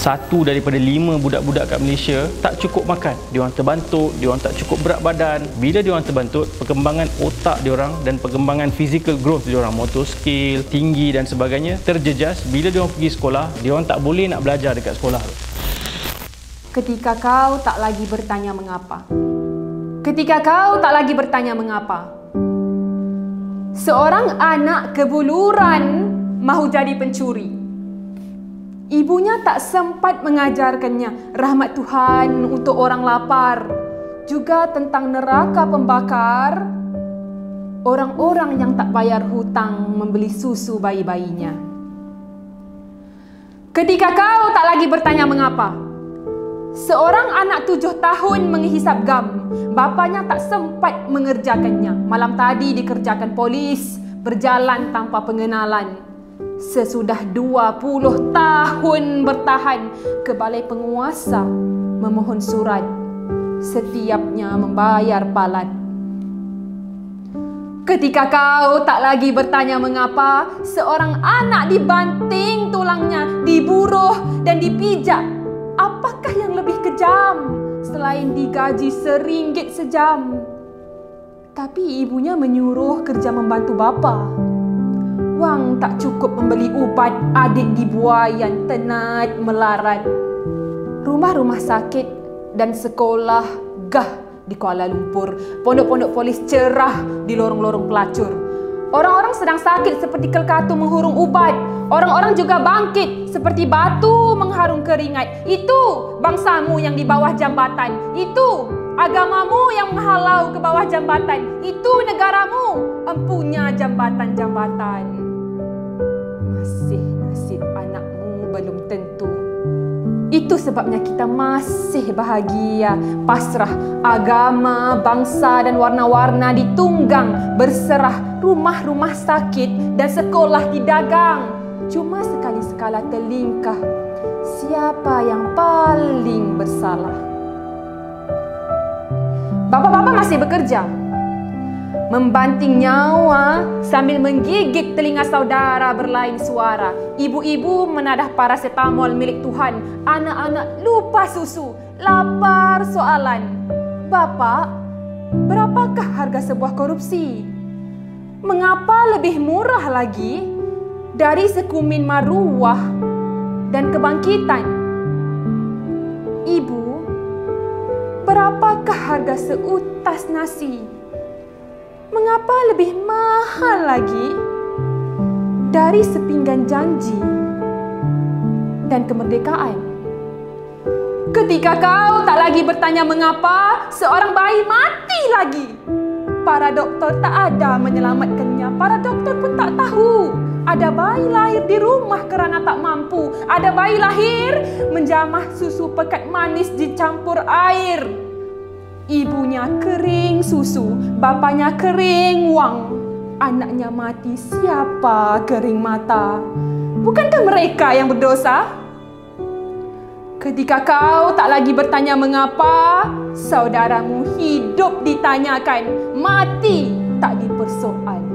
satu daripada lima budak-budak kat Malaysia tak cukup makan. Dia orang terbantut, dia orang tak cukup berat badan. Bila dia orang terbantut, perkembangan otak dia orang dan perkembangan physical growth dia orang, motor skill, tinggi dan sebagainya terjejas. Bila dia orang pergi sekolah, dia orang tak boleh nak belajar dekat sekolah. Ketika kau tak lagi bertanya mengapa. Ketika kau tak lagi bertanya mengapa. Seorang anak kebuluran mahu jadi pencuri. Ibunya tak sempat mengajarkannya rahmat Tuhan untuk orang lapar, juga tentang neraka pembakar orang-orang yang tak bayar hutang membeli susu bayi-bayinya. Ketika kau tak lagi bertanya mengapa, seorang anak tujuh tahun menghisap gam, bapanya tak sempat mengerjakannya. Malam tadi dikerjakan polis, berjalan tanpa pengenalan sesudah 20 tahun bertahan ke balai penguasa memohon surat. Setiapnya membayar palat Ketika kau tak lagi bertanya mengapa seorang anak dibanting tulangnya, diburuh dan dipijak, apakah yang lebih kejam selain digaji seringgit sejam? Tapi ibunya menyuruh kerja membantu bapa tak cukup membeli ubat adik dibuayan tenat melarat. Rumah-rumah sakit dan sekolah gah di Kuala Lumpur. Pondok-pondok polis cerah di lorong-lorong pelacur. Orang-orang sedang sakit seperti kelkatu menghurung ubat. Orang-orang juga bangkit seperti batu mengharung keringat. Itu bangsamu yang di bawah jambatan. Itu agamamu yang menghalau ke bawah jambatan. Itu negaramu empunya jambatan-jambatan masih nasib anakmu belum tentu. Itu sebabnya kita masih bahagia, pasrah agama, bangsa dan warna-warna ditunggang, berserah rumah-rumah sakit dan sekolah didagang. Cuma sekali-sekala terlingkah siapa yang paling bersalah. Bapa-bapa masih bekerja, membanting nyawa sambil menggigit telinga saudara berlain suara. Ibu-ibu menadah paracetamol milik Tuhan. Anak-anak lupa susu, lapar soalan. Bapak, berapakah harga sebuah korupsi? Mengapa lebih murah lagi dari sekumin maruah dan kebangkitan? Ibu, berapakah harga seutas nasi? Mengapa lebih mahal lagi dari sepinggan janji dan kemerdekaan? Ketika kau tak lagi bertanya mengapa, seorang bayi mati lagi. Para doktor tak ada menyelamatkannya. Para doktor pun tak tahu. Ada bayi lahir di rumah kerana tak mampu. Ada bayi lahir menjamah susu pekat manis dicampur air Ibunya kering susu, bapaknya kering wang. Anaknya mati, siapa kering mata? Bukankah mereka yang berdosa? Ketika kau tak lagi bertanya mengapa, saudaramu hidup ditanyakan, mati tak dipersoal.